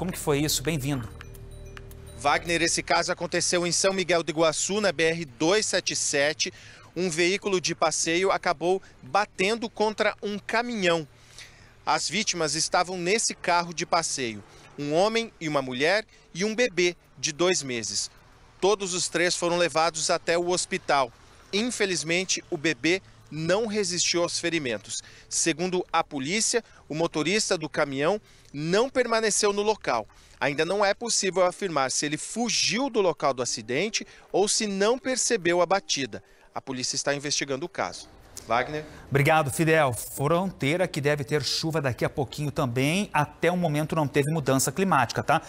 Como que foi isso? Bem-vindo. Wagner, esse caso aconteceu em São Miguel do Iguaçu, na BR-277. Um veículo de passeio acabou batendo contra um caminhão. As vítimas estavam nesse carro de passeio: um homem e uma mulher e um bebê de dois meses. Todos os três foram levados até o hospital. Infelizmente, o bebê não resistiu aos ferimentos. Segundo a polícia, o motorista do caminhão não permaneceu no local. Ainda não é possível afirmar se ele fugiu do local do acidente ou se não percebeu a batida. A polícia está investigando o caso. Wagner. Obrigado, Fidel. Fronteira que deve ter chuva daqui a pouquinho também. Até o momento não teve mudança climática, tá?